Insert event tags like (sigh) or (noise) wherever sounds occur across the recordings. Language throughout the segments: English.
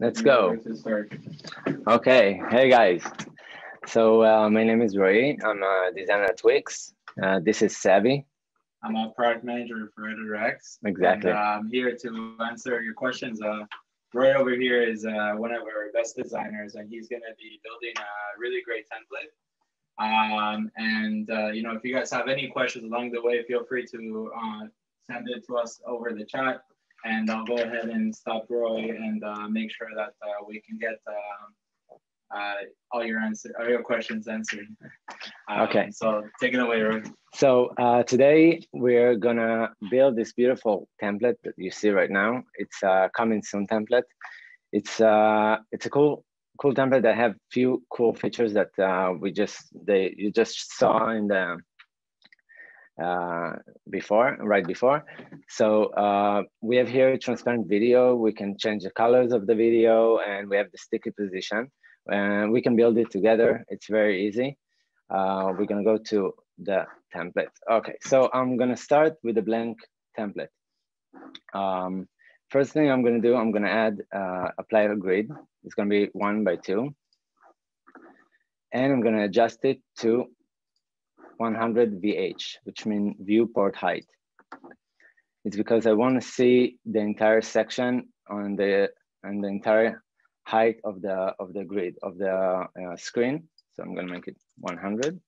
Let's go. Okay, hey guys. So uh, my name is Roey. I'm a designer at Wix. Uh, this is Savvy. I'm a product manager for EditorX. Exactly. And, uh, I'm here to answer your questions. Uh, Roey over here is uh, one of our best designers, and he's going to be building a really great template. Um, and uh, you know, if you guys have any questions along the way, feel free to uh, send it to us over the chat and I'll go ahead and stop Roey and uh, make sure that uh, we can get um, uh, all your answer, all your questions answered. Um, okay. So take it away, Roey. So uh, today we're gonna build this beautiful template that you see right now. It's a coming soon template. It's uh, it's a cool cool template that have few cool features that uh, we just they you just saw in the uh, before, right before. So uh, we have here transparent video. We can change the colors of the video and we have the sticky position. And we can build it together. It's very easy. Uh, we're gonna go to the template. Okay, so I'm gonna start with a blank template. Um, first thing I'm gonna do, I'm gonna add uh, a player grid. It's gonna be one by two. And I'm gonna adjust it to 100 VH, which means viewport height. It's because I want to see the entire section on the and the entire height of the of the grid of the uh, screen. So I'm going to make it 100.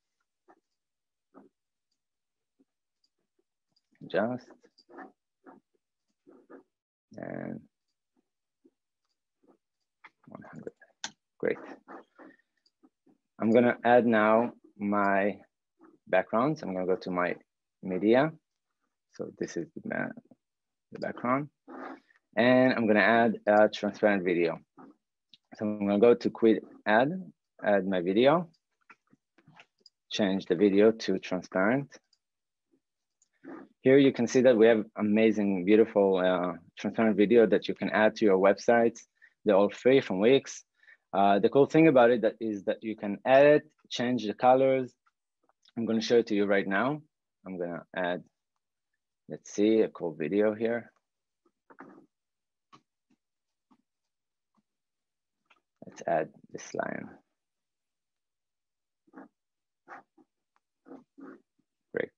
Just and 100. Great. I'm going to add now my backgrounds. I'm gonna go to my media. So this is the, the background. And I'm gonna add a transparent video. So I'm gonna go to quick add, add my video, change the video to transparent. Here you can see that we have amazing, beautiful uh, transparent video that you can add to your websites. They're all free from Wix. Uh, the cool thing about it that is that you can edit, change the colors, I'm going to show it to you right now. I'm going to add, let's see, a cool video here. Let's add this line. Great.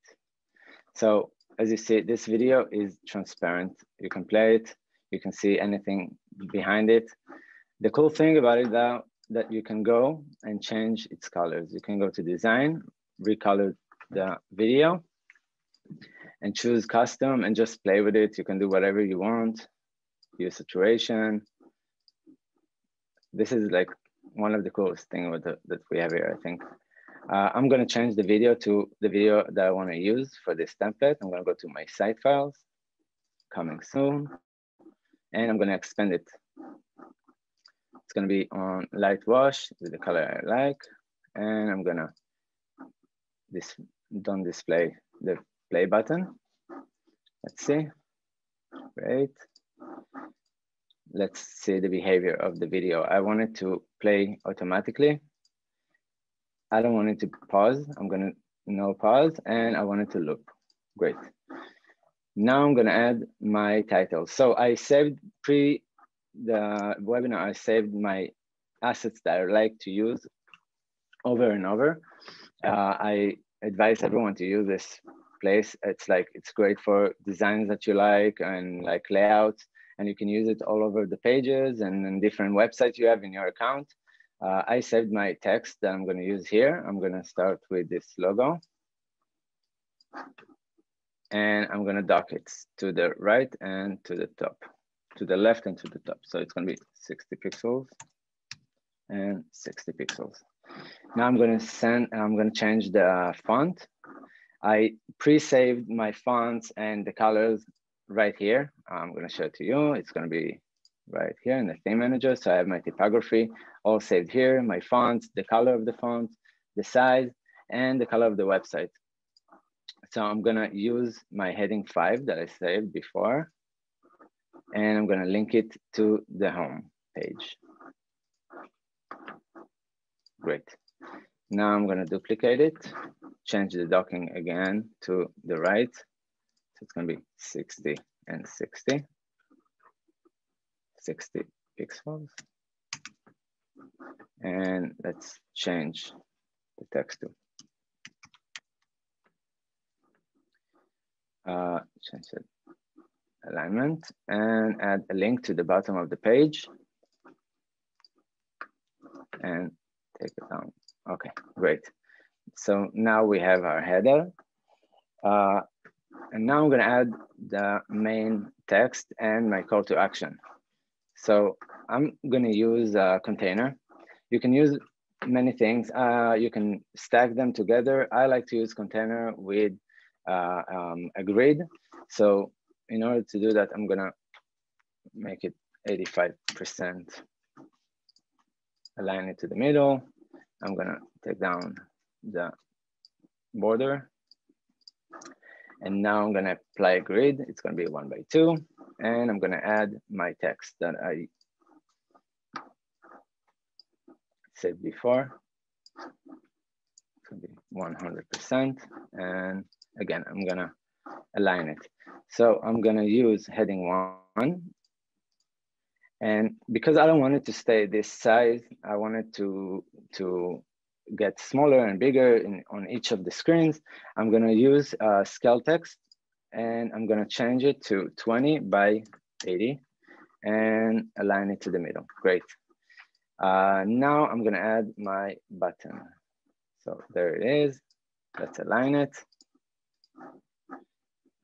So as you see, this video is transparent. You can play it. You can see anything behind it. The cool thing about it though, that you can go and change its colors. You can go to design recolor the video and choose custom and just play with it. You can do whatever you want, your saturation. This is like one of the coolest thing the, that we have here, I think. Uh, I'm gonna change the video to the video that I wanna use for this template. I'm gonna go to my site files, coming soon, and I'm gonna expand it. It's gonna be on light wash with the color I like, and I'm gonna this don't display the play button. Let's see. Great. Let's see the behavior of the video. I want it to play automatically. I don't want it to pause. I'm gonna no pause and I want it to loop. Great. Now I'm gonna add my title. So I saved pre the webinar, I saved my assets that I like to use over and over. Uh, I advise everyone to use this place. It's like, it's great for designs that you like and like layouts, and you can use it all over the pages and in different websites you have in your account. Uh, I saved my text that I'm gonna use here. I'm gonna start with this logo. And I'm gonna dock it to the right and to the top, to the left and to the top. So it's gonna be 60 pixels and 60 pixels. Now I'm gonna send, I'm gonna change the uh, font. I pre-saved my fonts and the colors right here. I'm gonna show it to you. It's gonna be right here in the theme manager. So I have my typography all saved here, my fonts, the color of the font, the size, and the color of the website. So I'm gonna use my heading five that I saved before, and I'm gonna link it to the home page. Great. Now I'm gonna duplicate it, change the docking again to the right. So it's gonna be 60 and 60. 60 pixels. And let's change the text to uh, change the alignment and add a link to the bottom of the page and take it down. Okay, great. So now we have our header. Uh, and now I'm gonna add the main text and my call to action. So I'm gonna use a container. You can use many things. Uh, you can stack them together. I like to use container with uh, um, a grid. So in order to do that, I'm gonna make it 85%, align it to the middle. I'm gonna take down the border. And now I'm gonna apply a grid. It's gonna be one by two. And I'm gonna add my text that I said before. It's gonna be 100%. And again, I'm gonna align it. So I'm gonna use heading one. And because I don't want it to stay this size, I wanted to, to get smaller and bigger in, on each of the screens. I'm gonna use uh, scale text and I'm gonna change it to 20 by 80 and align it to the middle, great. Uh, now I'm gonna add my button. So there it is, let's align it.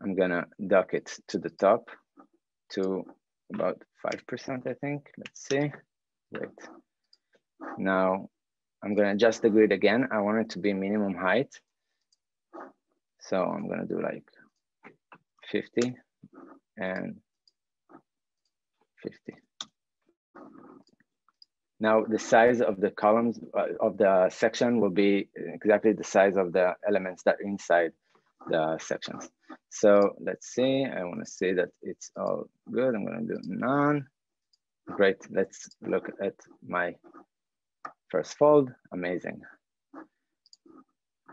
I'm gonna dock it to the top to about 5%, I think. Let's see, great. Now I'm gonna adjust the grid again. I want it to be minimum height. So I'm gonna do like 50 and 50. Now the size of the columns uh, of the section will be exactly the size of the elements that are inside the sections. So let's see, I wanna see that it's all good. I'm gonna do none. Great, let's look at my first fold, amazing.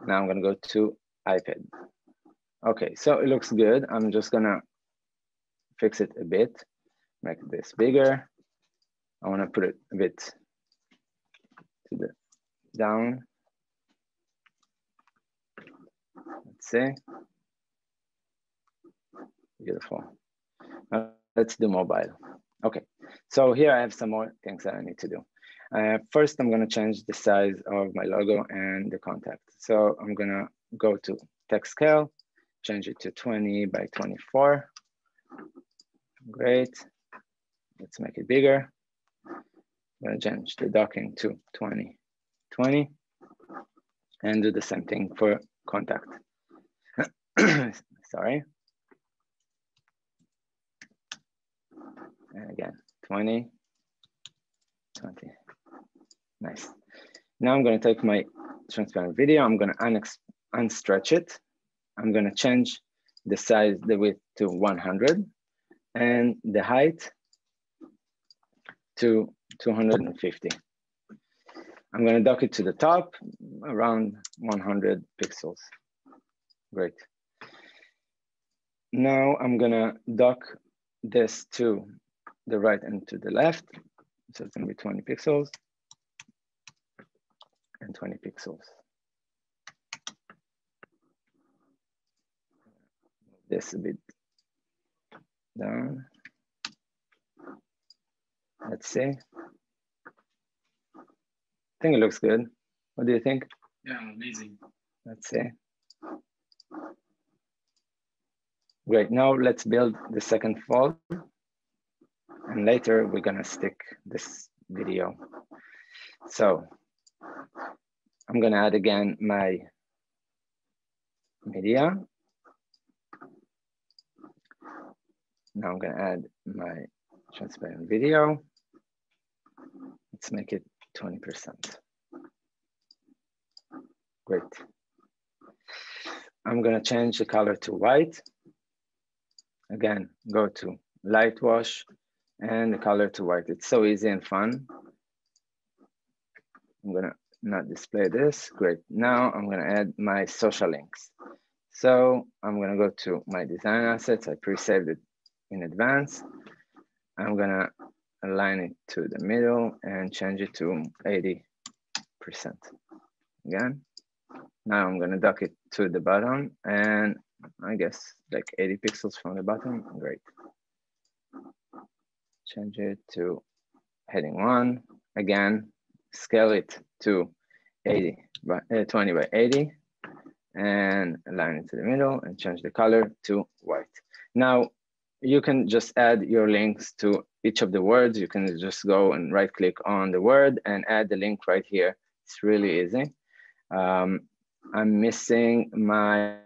Now I'm gonna go to iPad. Okay, so it looks good. I'm just gonna fix it a bit, make this bigger. I wanna put it a bit to the down. Let's see. Beautiful. Uh, let's do mobile. Okay, so here I have some more things that I need to do. Uh, first, I'm gonna change the size of my logo and the contact. So I'm gonna go to text scale, change it to 20 by 24. Great, let's make it bigger. I'm gonna change the docking to 20, 20, and do the same thing for contact. (clears throat) Sorry. And again, 20, 20. Nice. Now I'm gonna take my transparent video, I'm gonna unstretch it. I'm gonna change the size, the width to 100 and the height to 250. I'm gonna dock it to the top around 100 pixels. Great. Now I'm gonna dock this to the right and to the left. So it's gonna be 20 pixels and 20 pixels. This a bit down. Let's see. I think it looks good. What do you think? Yeah, amazing. Let's see. Great, now let's build the second fold. And later we're gonna stick this video. So I'm gonna add again my media. Now I'm gonna add my transparent video. Let's make it 20%. Great. I'm gonna change the color to white. Again, go to light wash and the color to white. It's so easy and fun. I'm gonna not display this. Great. Now I'm gonna add my social links. So I'm gonna go to my design assets. I pre-saved it in advance. I'm gonna align it to the middle and change it to 80%. Again, now I'm gonna dock it to the bottom and I guess like 80 pixels from the bottom, great. Change it to heading one. Again, scale it to 80 by uh, 20 by 80 and align it to the middle and change the color to white. Now you can just add your links to each of the words. You can just go and right click on the word and add the link right here. It's really easy. Um, I'm missing my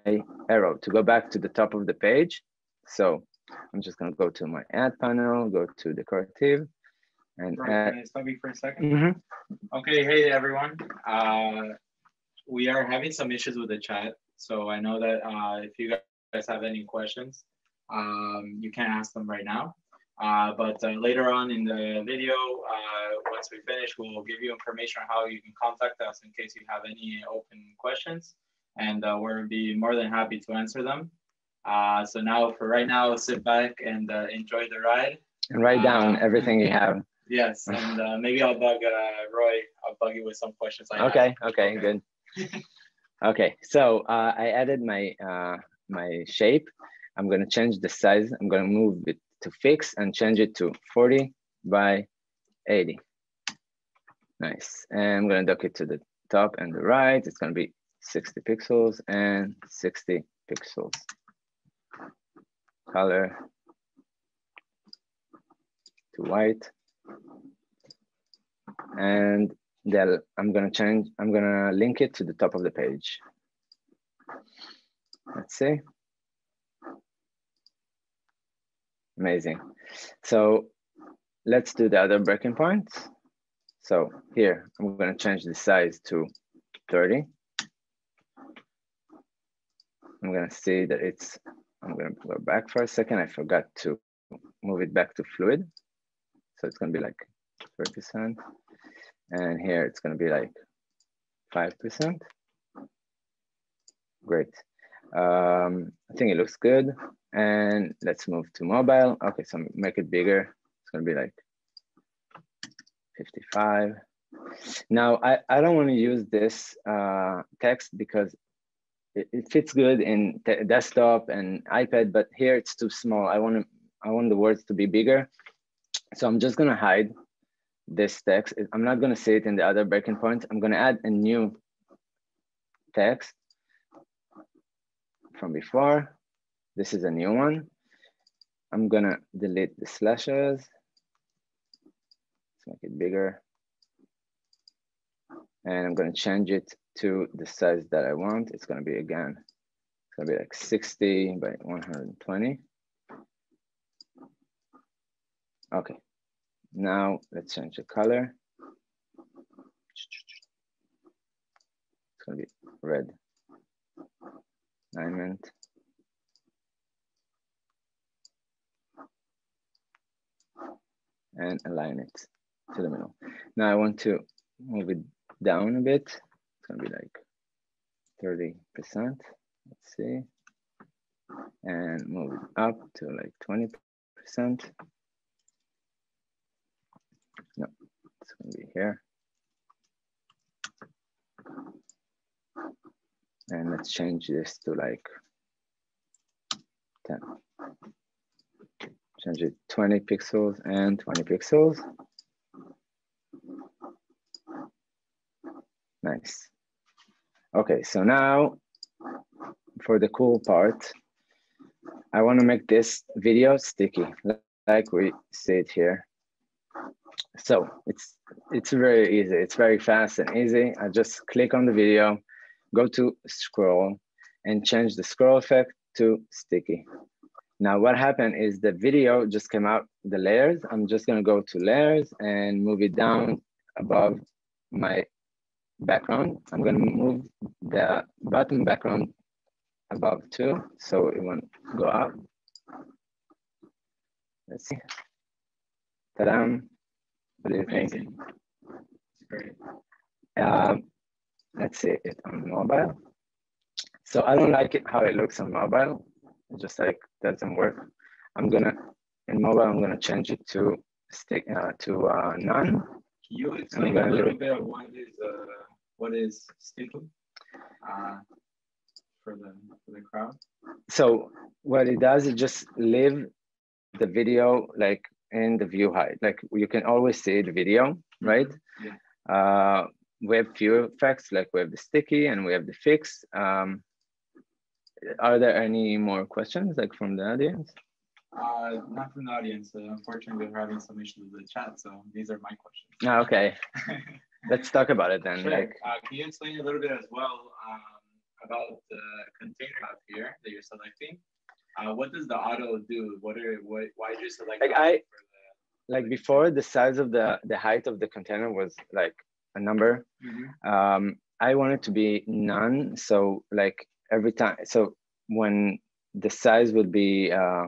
arrow to go back to the top of the page. So I'm just gonna go to my add panel, go to decorative and Right, add. can I stop you for a 2nd Mhm. Okay, hey everyone. Uh, we are having some issues with the chat, so I know that uh, if you guys have any questions, um, you can ask them right now. Uh, but uh, later on in the video, uh, once we finish, we'll give you information on how you can contact us in case you have any open questions, and uh, we'll be more than happy to answer them. Uh, so now, for right now, sit back and uh, enjoy the ride. And write down everything you have. Yes, and uh, maybe I'll bug uh, Roey. I'll bug you with some questions. Okay, okay, Okay. good. (laughs) Okay, so uh, I added my uh, my shape. I'm gonna change the size. I'm gonna move it to fix and change it to 40 by 80. Nice, and I'm gonna dock it to the top and the right. It's gonna be 60 pixels and 60 pixels. Color to white. And then I'm gonna change, I'm gonna link it to the top of the page. Let's see. Amazing. So let's do the other breaking points. So here, I'm gonna change the size to 30. I'm gonna see that it's, I'm gonna go back for a second. I forgot to move it back to fluid. So it's gonna be like 30%. And here it's gonna be like 5%. Great. Um, I think it looks good. And let's move to mobile. Okay, so make it bigger. It's gonna be like 55. Now, I, I don't wanna use this uh, text because it, it fits good in desktop and iPad, but here it's too small. I want to, I want the words to be bigger. So I'm just gonna hide this text. I'm not gonna say it in the other breaking points. I'm gonna add a new text from before. This is a new one. I'm gonna delete the slashes. Let's make it bigger. And I'm gonna change it to the size that I want. It's gonna be again, it's gonna be like 60 by 120. Okay, now let's change the color. It's gonna be red. Alignment. And align it to the middle. Now I want to move it down a bit. It's gonna be like 30%. Let's see. And move it up to like 20%. No, it's gonna be here. And let's change this to like Change it 20 pixels and 20 pixels. Nice. Okay, so now for the cool part, I want to make this video sticky, like we see it here. So it's it's very easy. It's very fast and easy. I just click on the video, go to scroll, and change the scroll effect to sticky. Now what happened is the video just came out the layers. I'm just gonna go to layers and move it down above my background. I'm gonna move the bottom background above too, so it won't go up. Let's see. Ta-da. What do you think? Amazing. Great. Um, let's see it on mobile. So I don't like it how it looks on mobile. Just like doesn't work. I'm gonna in mobile. I'm gonna change it to stick uh, to uh, none. Can you explain a little bit of what is uh, what is sticking uh, for the for the crowd? So what it does is just leave the video like in the view height. Like you can always see the video, right? Yeah. Uh, we have few effects, like we have the sticky and we have the fix. Um, are there any more questions like from the audience? Uh, not from the audience. Uh, unfortunately, we're having some issues with the chat, so these are my questions. Ah, okay. (laughs) Let's talk about it then. Sure. Like, uh, can you explain a little bit as well um, about the container up here that you're selecting? Uh, what does the auto do? What are what? Why did you select? Like I, the, like before, the size of the the height of the container was like a number. Mm-hmm. Um, I wanted to be none. So like every time, so when the size would be uh,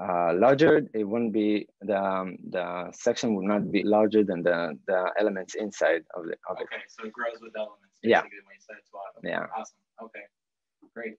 uh, larger, it wouldn't be the um, the section would not be larger than the the elements inside of the of okay, it. so it grows with elements. Yeah. Yeah. Awesome. Okay. Great.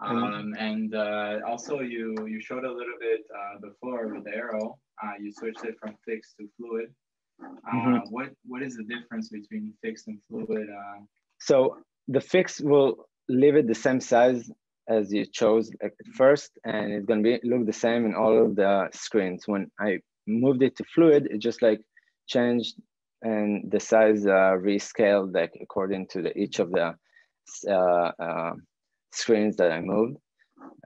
Um, and uh, also you you showed a little bit uh, before with the arrow. Uh, you switched it from fixed to fluid. Uh, mm-hmm. What what is the difference between fixed and fluid? Uh? So the fixed will leave it the same size as you chose first, and it's gonna be look the same in all of the screens. When I moved it to fluid, it just like changed and the size uh, rescaled like according to the each of the uh, uh, screens that I moved,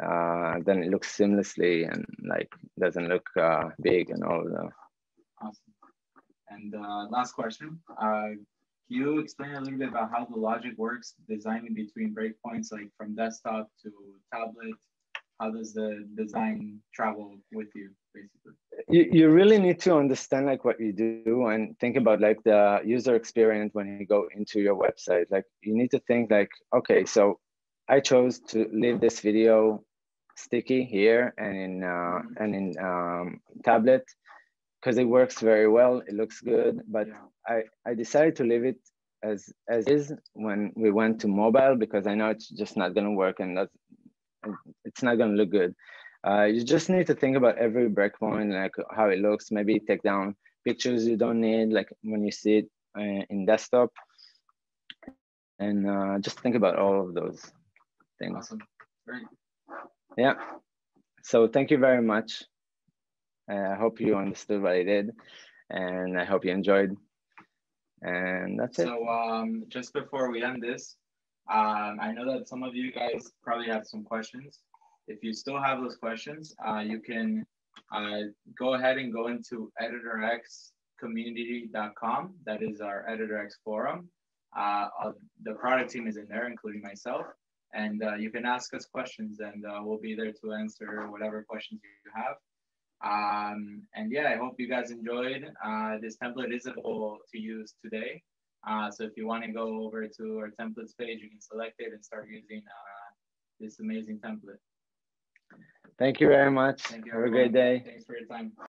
uh, then it looks seamlessly and like doesn't look uh, big and all of the. Awesome. And uh, last question. Can you explain a little bit about how the logic works designing between breakpoints, like from desktop to tablet? How does the design travel with you, basically? You, you really need to understand like what you do and think about like the user experience when you go into your website. Like you need to think like, okay, so I chose to leave this video sticky here and in uh, and in um, tablet because it works very well. It looks good, but yeah. I I decided to leave it as as is when we went to mobile because I know it's just not gonna work and that's it's not gonna look good. Uh, you just need to think about every breakpoint, like how it looks. Maybe take down pictures you don't need, like when you see it uh, in desktop, and uh, just think about all of those things. Awesome. Great. Yeah. So thank you very much. I hope you understood what I did and I hope you enjoyed. And that's so, it. So um, just before we end this, um, I know that some of you guys probably have some questions. If you still have those questions, uh, you can uh, go ahead and go into editorxcommunity.com. That is our EditorX forum. Uh, the product team is in there, including myself and uh, you can ask us questions and uh, we'll be there to answer whatever questions you have. Um, and yeah, I hope you guys enjoyed. Uh, this template is available to use today. Uh, so if you want to go over to our templates page, you can select it and start using uh, this amazing template. Thank you very much. Thank you, Have a great day. Thanks for your time.